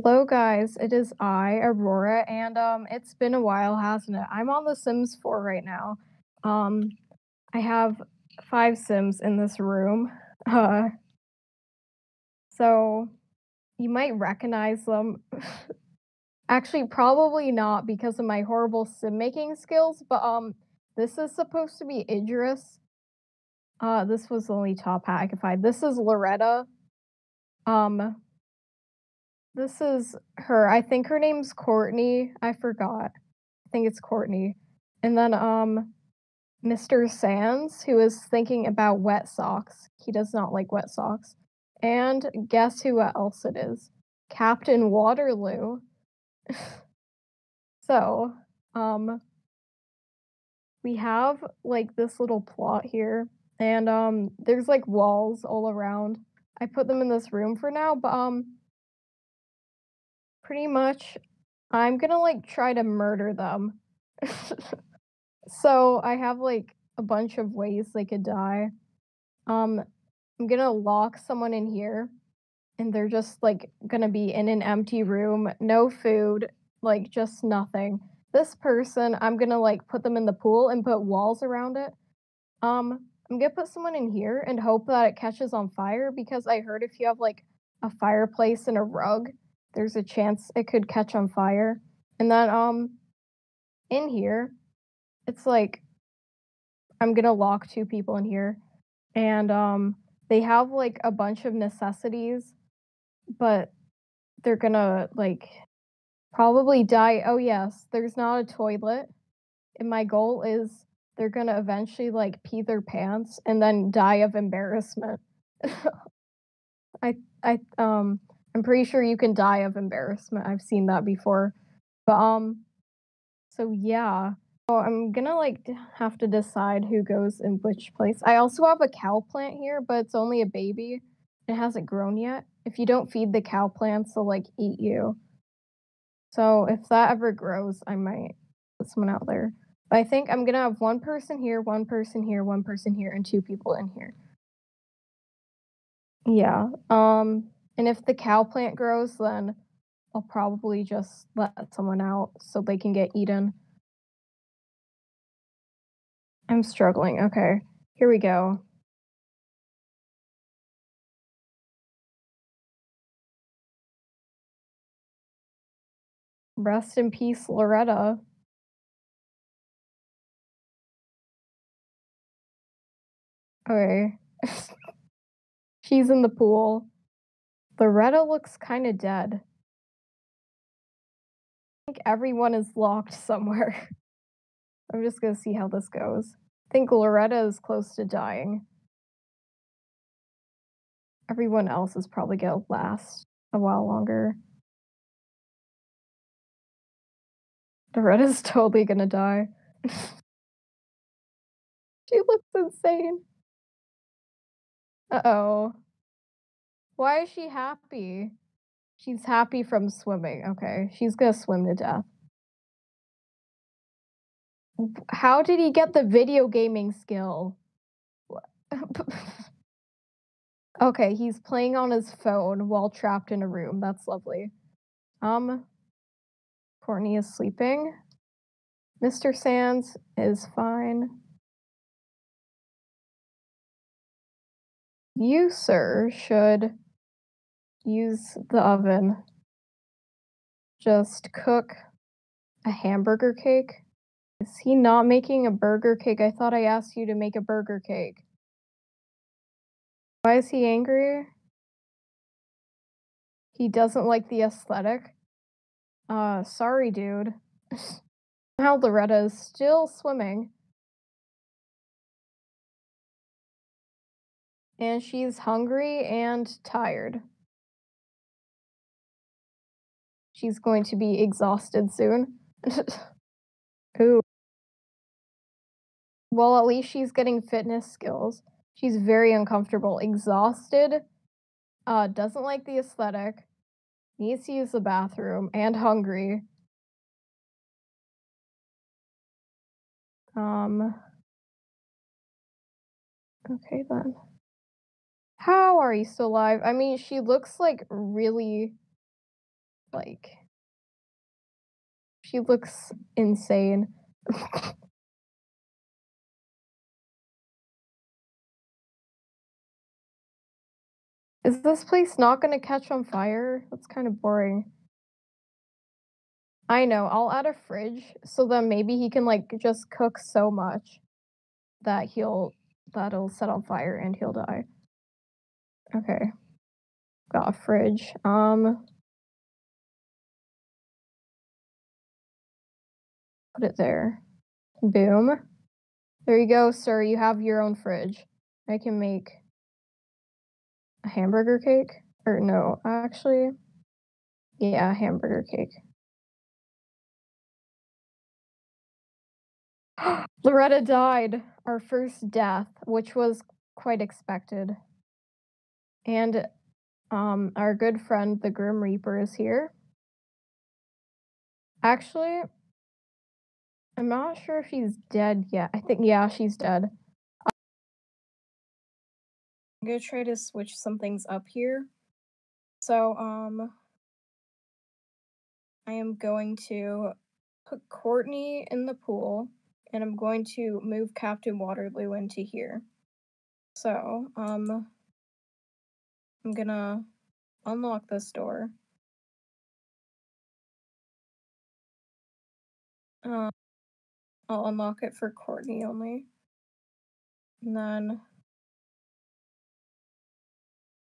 Hello, guys. It is I, Aurora, and um, it's been a while, hasn't it? I'm on The Sims 4 right now. Um, I have five Sims in this room. Uh, so you might recognize them. Actually, probably not because of my horrible sim making skills, but um, this is supposed to be Idris. Uh, this was the only top hat I could find. This is Loretta. Um, this is her. I think her name's Courtney. I forgot. I think it's Courtney. And then um Mr. Sands, who is thinking about wet socks. He does not like wet socks. And guess who else it is? Captain Waterloo. so, um we have like this little plot here and um there's like walls all around. I put them in this room for now, but um pretty much I'm gonna like try to murder them. so I have like a bunch of ways they could die. Um, I'm gonna lock someone in here and they're just like gonna be in an empty room, no food, like just nothing. This person, I'm gonna like put them in the pool and put walls around it. Um, I'm gonna put someone in here and hope that it catches on fire because I heard if you have like a fireplace and a rug, there's a chance it could catch on fire. And then um in here, it's like I'm gonna lock two people in here. And um they have like a bunch of necessities, but they're gonna like probably die. Oh yes, there's not a toilet. And my goal is they're gonna eventually like pee their pants and then die of embarrassment. I I um I'm pretty sure you can die of embarrassment. I've seen that before. But um so yeah. So I'm gonna like have to decide who goes in which place. I also have a cow plant here, but it's only a baby. It hasn't grown yet. If you don't feed the cow plants, they'll like eat you. So if that ever grows, I might put someone out there. But I think I'm gonna have one person here, one person here, one person here, and two people in here. Yeah. Um and if the cow plant grows, then I'll probably just let someone out so they can get eaten. I'm struggling. Okay. Here we go. Rest in peace, Loretta. Okay. She's in the pool. Loretta looks kind of dead. I think everyone is locked somewhere. I'm just gonna see how this goes. I think Loretta is close to dying. Everyone else is probably gonna last a while longer. Loretta's totally gonna die. she looks insane. Uh oh. Why is she happy? She's happy from swimming. Okay, she's gonna swim to death. How did he get the video gaming skill? okay, he's playing on his phone while trapped in a room. That's lovely. Um, Courtney is sleeping. Mr. Sands is fine. You, sir, should use the oven. Just cook a hamburger cake. Is he not making a burger cake? I thought I asked you to make a burger cake. Why is he angry? He doesn't like the aesthetic. Uh, sorry, dude. Now Loretta is still swimming. And she's hungry and tired. She's going to be exhausted soon. Ooh. Well, at least she's getting fitness skills. She's very uncomfortable, exhausted, uh, doesn't like the aesthetic, needs to use the bathroom, and hungry. Um. Okay then. How are you still alive? I mean, she looks like really like she looks insane. Is this place not gonna catch on fire? That's kind of boring. I know, I'll add a fridge so then maybe he can, like, just cook so much that he'll that it'll set on fire and he'll die. Okay. Got a fridge, um Put it there. Boom. There you go, sir, you have your own fridge. I can make a hamburger cake? Or no, actually yeah, hamburger cake. Loretta died, our first death, which was quite expected. And, um, our good friend, the Grim Reaper, is here. Actually I'm not sure if she's dead yet. I think yeah, she's dead. I'm gonna try to switch some things up here. So, um I am going to put Courtney in the pool, and I'm going to move Captain Waterloo into here. So, um I'm gonna unlock this door. Uh I'll unlock it for Courtney only. And then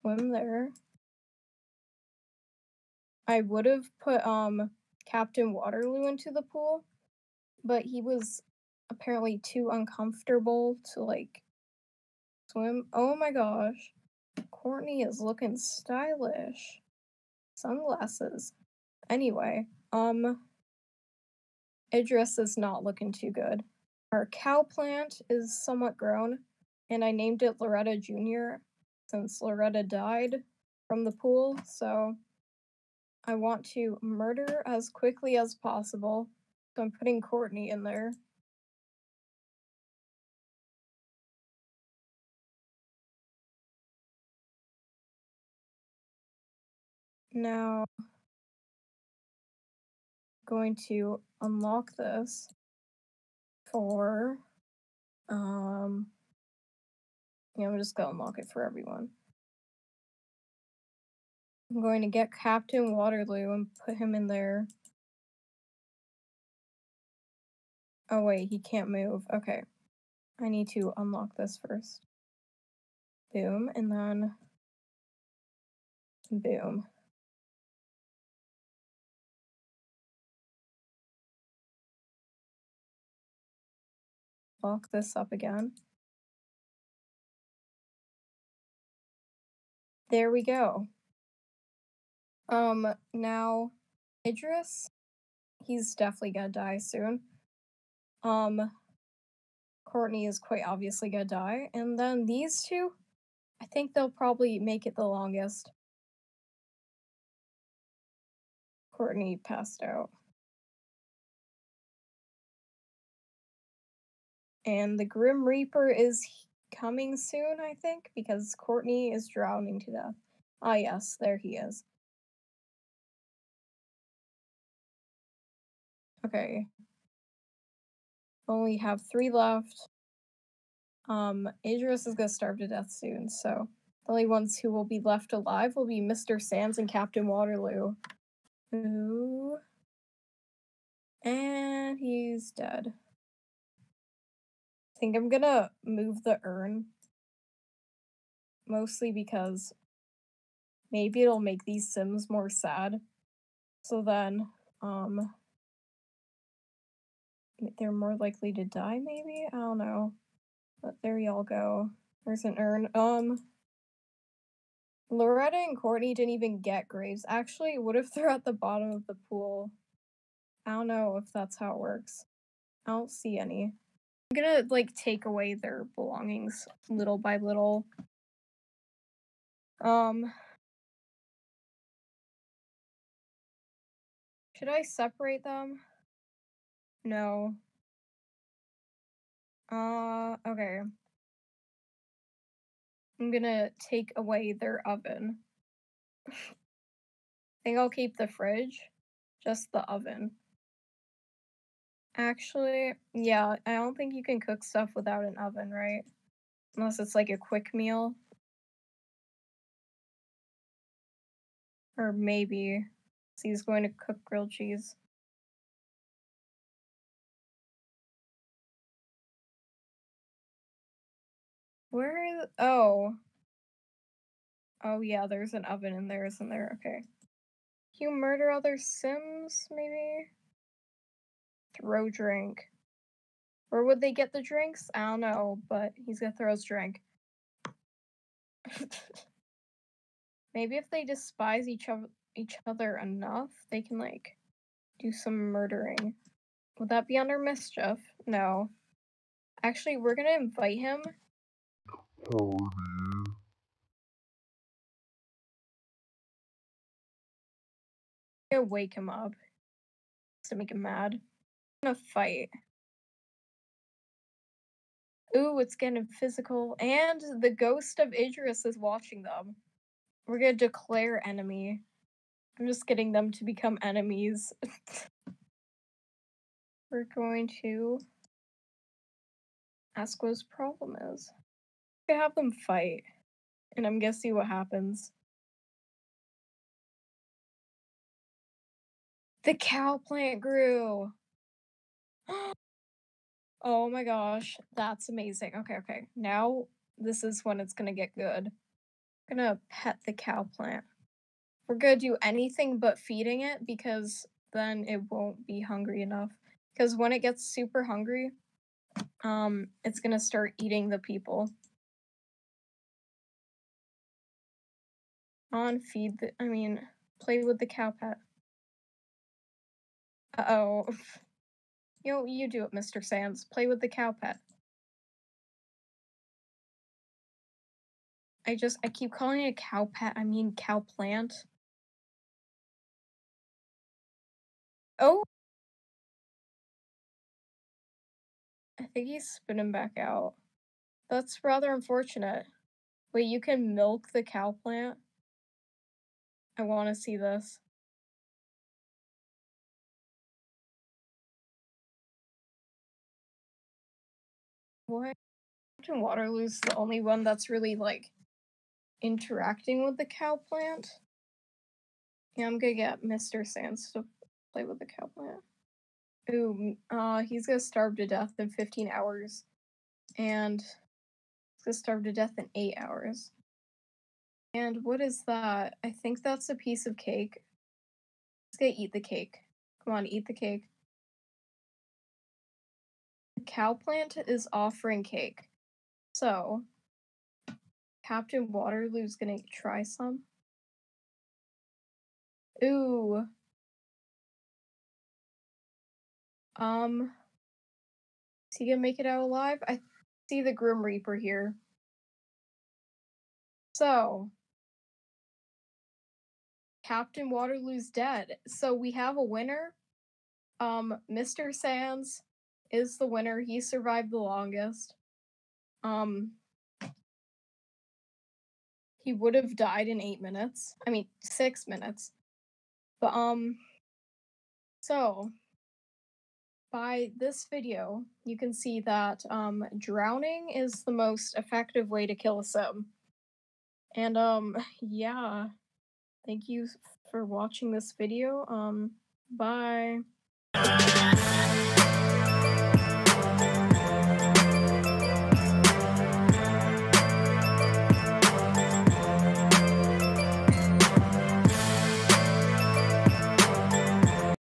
swim there. I would've put, um, Captain Waterloo into the pool, but he was apparently too uncomfortable to, like swim. Oh my gosh. Courtney is looking stylish. Sunglasses. Anyway, um Idris is not looking too good. Our cow plant is somewhat grown, and I named it Loretta Jr. since Loretta died from the pool, so I want to murder as quickly as possible, so I'm putting Courtney in there. Now going to unlock this for, um yeah, I'm just gonna unlock it for everyone. I'm going to get Captain Waterloo and put him in there. Oh wait, he can't move. Okay. I need to unlock this first. Boom, and then boom. Lock this up again. There we go. Um, now Idris, he's definitely gonna die soon. Um, Courtney is quite obviously gonna die, and then these 2, I think they'll probably make it the longest. Courtney passed out. And the Grim Reaper is coming soon, I think, because Courtney is drowning to death. Ah, yes, there he is. Okay. Only have 3 left. Um, Idris is gonna starve to death soon, so the only ones who will be left alive will be Mr. Sands and Captain Waterloo. Ooh. And he's dead. Think I'm gonna move the urn. Mostly because maybe it'll make these Sims more sad. So then, um they're more likely to die, maybe? I don't know. But there y'all go. There's an urn. Um Loretta and Courtney didn't even get graves. Actually, what if they're at the bottom of the pool? I don't know if that's how it works. I don't see any. I'm gonna, like, take away their belongings little by little. Um Should I separate them? No. Uh, okay. I'm gonna take away their oven. I think I'll keep the fridge, just the oven. Actually, yeah, I don't think you can cook stuff without an oven, right? Unless it's like a quick meal. Or maybe. He's going to cook grilled cheese. Where oh. Oh yeah, there's an oven in there, isn't there? Okay. You murder other Sims, maybe? Throw drink. Where would they get the drinks? I don't know, but he's gonna throw his drink. maybe if they despise each other each other enough, they can like do some murdering. Would that be under mischief? No. Actually, we're gonna invite him you? wake him up to make him mad. Gonna fight. Ooh, it's getting physical, and the ghost of Idris is watching them. We're gonna declare enemy. I'm just getting them to become enemies. We're going to ask what his problem is. We have them fight, and I'm gonna see what happens. The cow plant grew. Oh my gosh, that's amazing. Okay, okay. Now this is when it's gonna get good. I'm gonna pet the cow plant. We're gonna do anything but feeding it because then it won't be hungry enough. Because when it gets super hungry, um, it's gonna start eating the people. On feed the, I mean, play with the cow pet. Uh oh. You you do it, Mr. Sands. Play with the cow pet. I just, I keep calling it a cow pet. I mean, cow plant. Oh! I think he's spinning back out. That's rather unfortunate. Wait, you can milk the cow plant? I want to see this. Captain Waterloo's the only one that's really like interacting with the cow plant. Yeah, I'm gonna get Mr. Sands to play with the cow plant. Ooh, uh, he's gonna starve to death in 15 hours. And he's gonna starve to death in 8 hours. And what is that? I think that's a piece of cake. He's gonna eat the cake. Come on, eat the cake. The cow plant is offering cake. So, Captain Waterloo's gonna try some. Ooh. Um, is he gonna make it out alive? I see the Grim Reaper here. So, Captain Waterloo's dead. So we have a winner. Um, Mr. Sands is the winner. He survived the longest. Um, he would have died in eight minutes. I mean, six minutes. But, um, so by this video, you can see that um, drowning is the most effective way to kill a sim. And um, yeah, thank you for watching this video. Um, bye.